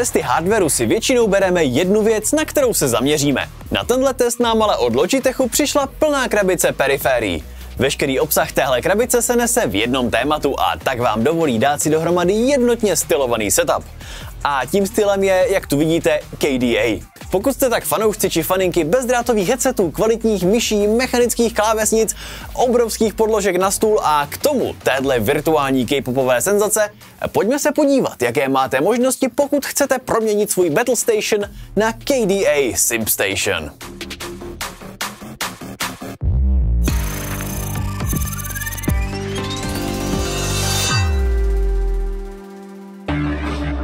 testy hardwareu si většinou bereme jednu věc, na kterou se zaměříme. Na tenhle test nám ale od Logitechu přišla plná krabice periférií. Veškerý obsah téhle krabice se nese v jednom tématu a tak vám dovolí dát si dohromady jednotně stylovaný setup. A tím stylem je, jak tu vidíte, KDA. Pokud jste tak fanoušci či faninky bezdrátových headsetů, kvalitních myší, mechanických klávesnic, obrovských podložek na stůl a k tomu téhle virtuální K-popové senzace, pojďme se podívat, jaké máte možnosti, pokud chcete proměnit svůj Battle Station na KDA SimStation.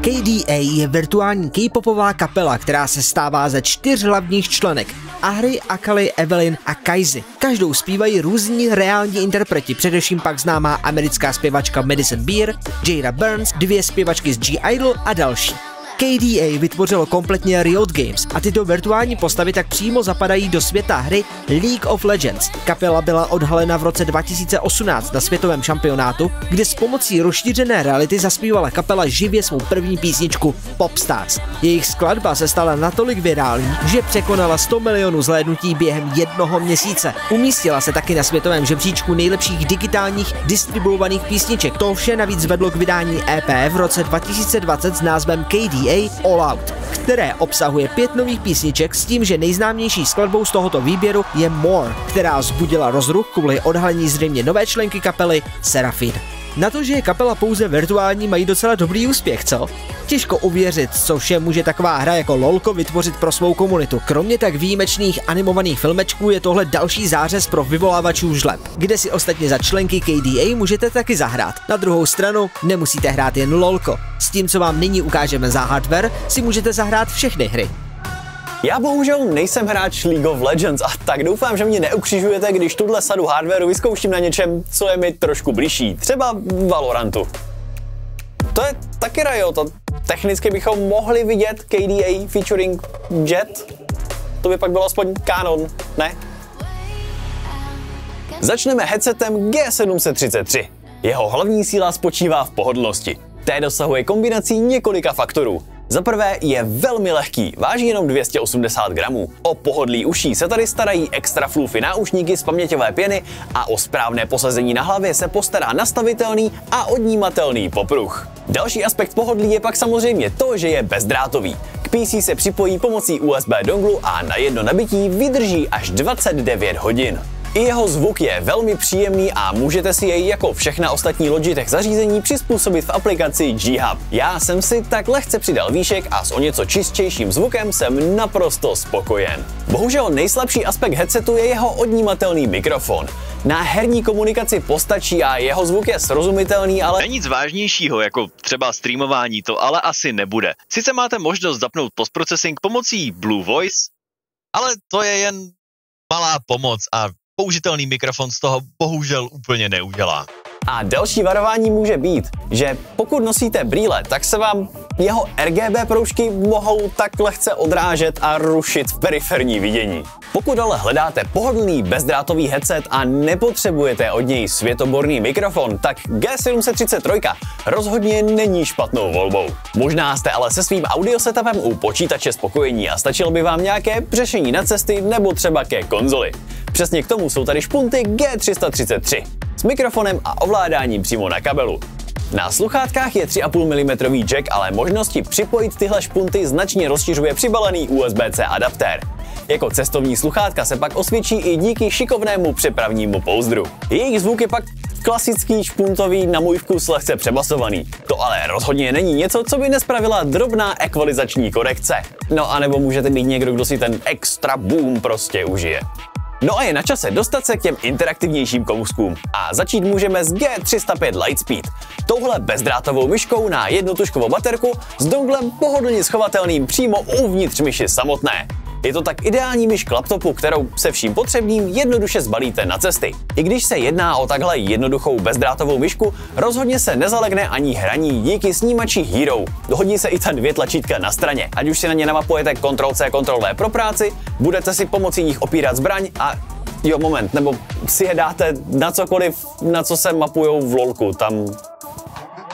KDA je virtuální K-popová kapela, která se stává ze čtyř hlavních členek. Ahry, Akali, Evelyn a Kaizy. Každou zpívají různí reální interpreti, především pak známá americká zpěvačka Madison Beer, Jada Burns, dvě zpěvačky z G Idol a další. KDA vytvořilo kompletně Riot Games a tyto virtuální postavy tak přímo zapadají do světa hry League of Legends. Kapela byla odhalena v roce 2018 na světovém šampionátu, kde s pomocí rozšířené reality zaspívala kapela živě svou první písničku Popstars. Jejich skladba se stala natolik virální, že překonala 100 milionů zhlédnutí během jednoho měsíce. Umístila se taky na světovém žebříčku nejlepších digitálních distribuovaných písniček. To vše navíc vedlo k vydání EP v roce 2020 s názvem KDA EA All Out, které obsahuje pět nových písniček s tím, že nejznámější skladbou z tohoto výběru je More, která zbudila rozruch kvůli odhalení zřejmě nové členky kapely Serafin. Na to, že je kapela pouze virtuální, mají docela dobrý úspěch, co? Těžko uvěřit, co vše může taková hra jako LOLko vytvořit pro svou komunitu. Kromě tak výjimečných animovaných filmečků je tohle další zářez pro vyvolávačů žleb, kde si ostatně za členky KDA můžete taky zahrát. Na druhou stranu nemusíte hrát jen LOLko. S tím, co vám nyní ukážeme za hardware, si můžete zahrát všechny hry. Já bohužel nejsem hráč League of Legends a tak doufám, že mě neukřižujete, když tuhle sadu hardwareu vyzkouším na něčem, co je mi trošku blížší, třeba Valorantu. To je taky Riot a technicky bychom mohli vidět KDA featuring Jet. To by pak bylo aspoň kanon, ne? Začneme headsetem G733. Jeho hlavní síla spočívá v pohodlnosti. Té dosahuje kombinací několika faktorů. Za prvé je velmi lehký, váží jenom 280 gramů. O pohodlí uší se tady starají extra floofy náušníky z paměťové pěny a o správné posazení na hlavě se postará nastavitelný a odnímatelný popruh. Další aspekt pohodlí je pak samozřejmě to, že je bezdrátový. K PC se připojí pomocí USB donglu a na jedno nabití vydrží až 29 hodin. I jeho zvuk je velmi příjemný a můžete si jej jako všechna ostatní Logitech zařízení přizpůsobit v aplikaci G-Hub. Já jsem si tak lehce přidal výšek a s o něco čistějším zvukem jsem naprosto spokojen. Bohužel nejslabší aspekt headsetu je jeho odnímatelný mikrofon. Na herní komunikaci postačí a jeho zvuk je srozumitelný, ale... Není nic vážnějšího, jako třeba streamování, to ale asi nebude. Sice máte možnost zapnout postprocessing pomocí Blue Voice, ale to je jen malá pomoc a použitelný mikrofon z toho bohužel úplně neudělá. A další varování může být, že pokud nosíte brýle, tak se vám jeho RGB proužky mohou tak lehce odrážet a rušit v periferní vidění. Pokud ale hledáte pohodlný bezdrátový headset a nepotřebujete od něj světoborný mikrofon, tak G733 rozhodně není špatnou volbou. Možná jste ale se svým audio setupem u počítače spokojení a stačilo by vám nějaké řešení na cesty nebo třeba ke konzoli. Přesně k tomu jsou tady špunty G333 s mikrofonem a ovládáním přímo na kabelu. Na sluchátkách je 3,5 mm jack, ale možnosti připojit tyhle špunty značně rozšiřuje přibalený USB-C adaptér. Jako cestovní sluchátka se pak osvědčí i díky šikovnému přepravnímu pouzdru. Jejich zvuk je pak klasický špuntový na můj vkus lehce přebasovaný. To ale rozhodně není něco, co by nespravila drobná ekvalizační korekce. No a nebo můžete být někdo, kdo si ten extra boom prostě užije. No a je na čase dostat se k těm interaktivnějším kouskům. A začít můžeme s G305 Lightspeed. Touhle bezdrátovou myškou na jednotuškovou baterku s donglem pohodlně schovatelným přímo uvnitř myši samotné. Je to tak ideální myš k laptopu, kterou se vším potřebným jednoduše zbalíte na cesty. I když se jedná o takhle jednoduchou bezdrátovou myšku, rozhodně se nezalegne ani hraní díky snímači Hero. Dohodí se i ta dvě tlačítka na straně. Ať už si na ně namapujete Ctrl-C, Ctrl-V pro práci, budete si pomocí nich opírat zbraň a jo, moment, nebo si je dáte na cokoliv, na co se mapujou v lolku, tam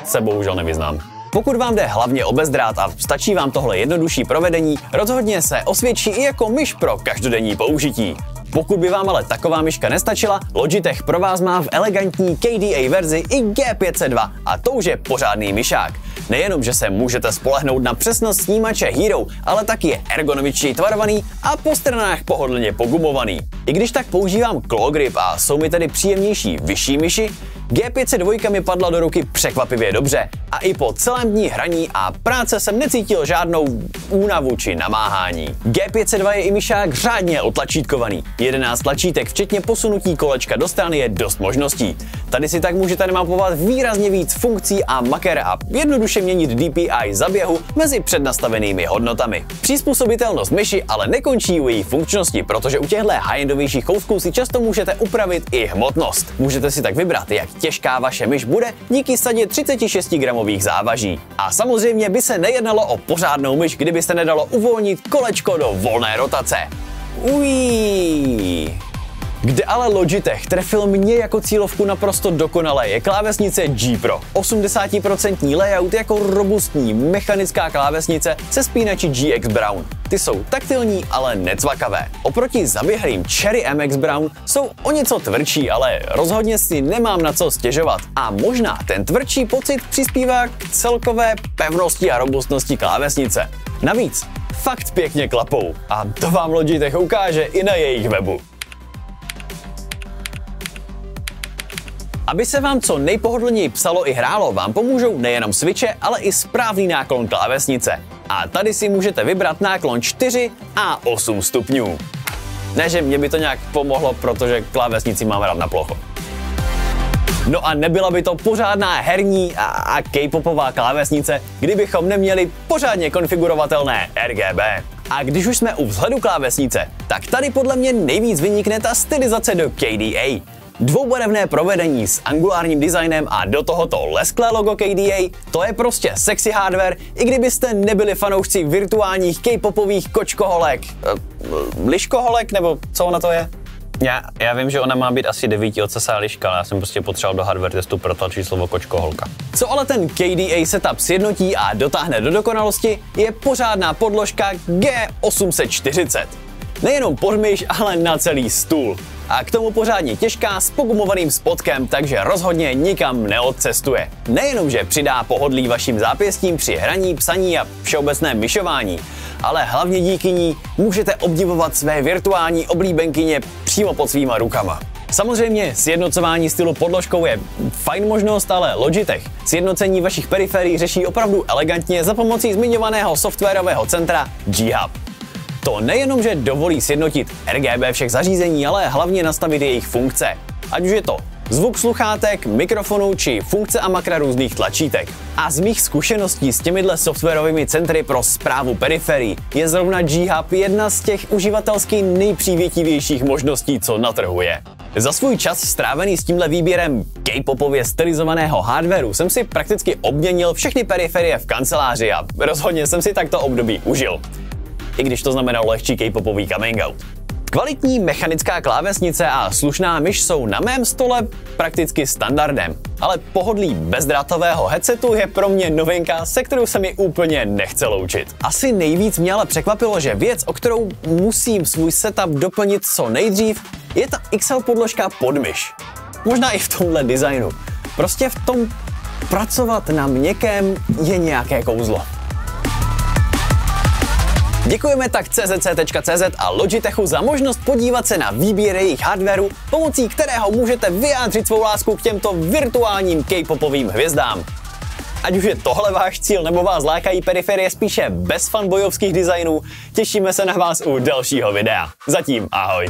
se bohužel nevyznám. Pokud vám jde hlavně o bezdrát a stačí vám tohle jednodušší provedení, rozhodně se osvědčí i jako myš pro každodenní použití. Pokud by vám ale taková myška nestačila, Logitech pro vás má v elegantní KDA verzi i G502 a to už je pořádný myšák. Nejenom, že se můžete spolehnout na přesnost snímače Hero, ale taky je ergonomičtěji tvarovaný a po stranách pohodlně pogumovaný. I když tak používám claw grip a jsou mi tedy příjemnější vyšší myši, G502 mi padla do ruky překvapivě dobře a i po celém dní hraní a práce jsem necítil žádnou únavu či namáhání. G502 je i myšák řádně otlačítkovaný. 11 tlačítek včetně posunutí kolečka do strany je dost možností. Tady si tak můžete namapovat výrazně víc funkcí a maker a jednoduše měnit DPI zaběhu mezi přednastavenými hodnotami. Přizpůsobitelnost myši ale nekončí u její funkčnosti, protože u těchto high-endovějších kousků si často můžete upravit i hmotnost. Můžete si tak vybrat, jak těžká vaše myš bude díky sadě 36 gramových závaží. A samozřejmě by se nejednalo o pořádnou myš, kdyby se nedalo uvolnit kolečko do volné rotace. Uí. Kde ale Logitech trefil mě jako cílovku naprosto dokonale je klávesnice G Pro. 80% layout jako robustní mechanická klávesnice se spínači GX Brown. Ty jsou taktilní, ale necvakavé. Oproti zaběhlým Cherry MX Brown jsou o něco tvrdší, ale rozhodně si nemám na co stěžovat. A možná ten tvrdší pocit přispívá k celkové pevnosti a robustnosti klávesnice. Navíc fakt pěkně klapou a to vám Logitech ukáže i na jejich webu. Aby se vám co nejpohodlněji psalo i hrálo, vám pomůžou nejenom switche, ale i správný náklon klávesnice. A tady si můžete vybrat náklon 4 a 8 stupňů. Ne, že mě by to nějak pomohlo, protože klávesnici mám rád na plocho. No a nebyla by to pořádná herní a, a K-popová klávesnice, kdybychom neměli pořádně konfigurovatelné RGB. A když už jsme u vzhledu klávesnice, tak tady podle mě nejvíc vynikne ta stylizace do KDA. Dvoubarevné provedení s angulárním designem a do tohoto lesklé logo KDA, to je prostě sexy hardware, i kdybyste nebyli fanoušci virtuálních K-popových kočkoholek. E, liškoholek, nebo co ona to je? Já, já vím, že ona má být asi devíti ocasá liška, ale já jsem prostě potřeboval do hardware testu protlačit slovo kočkoholka. Co ale ten KDA setup sjednotí a dotáhne do dokonalosti, je pořádná podložka G840. Nejenom podmyš, ale na celý stůl a k tomu pořádně těžká s pogumovaným spodkem, takže rozhodně nikam neodcestuje. Nejenom, že přidá pohodlí vašim zápěstím při hraní, psaní a všeobecném myšování, ale hlavně díky ní můžete obdivovat své virtuální oblíbenkyně přímo pod svýma rukama. Samozřejmě sjednocování stylu podložkou je fajn možnost, ale Logitech sjednocení vašich periferií řeší opravdu elegantně za pomocí zmiňovaného softwarového centra G-Hub. To nejenom, že dovolí sjednotit RGB všech zařízení, ale hlavně nastavit jejich funkce. Ať už je to zvuk sluchátek, mikrofonu či funkce a makra různých tlačítek. A z mých zkušeností s těmihle softwarovými centry pro zprávu periferií je zrovna G-Hub jedna z těch uživatelsky nejpřívětivějších možností, co na trhu je. Za svůj čas strávený s tímhle výběrem K-popově stylizovaného hardwareu jsem si prakticky obměnil všechny periferie v kanceláři a rozhodně jsem si takto období užil i když to znamenalo lehčí K-popový coming out. Kvalitní mechanická klávesnice a slušná myš jsou na mém stole prakticky standardem, ale pohodlí bezdrátového headsetu je pro mě novinka, se kterou se mi úplně nechce loučit. Asi nejvíc mě ale překvapilo, že věc, o kterou musím svůj setup doplnit co nejdřív, je ta XL podložka pod myš. Možná i v tomhle designu. Prostě v tom pracovat na měkkém je nějaké kouzlo. Děkujeme tak czc.cz a Logitechu za možnost podívat se na výběr jejich hardwareu, pomocí kterého můžete vyjádřit svou lásku k těmto virtuálním K-popovým hvězdám. Ať už je tohle váš cíl, nebo vás lákají periferie spíše bez fanbojovských designů, těšíme se na vás u dalšího videa. Zatím ahoj.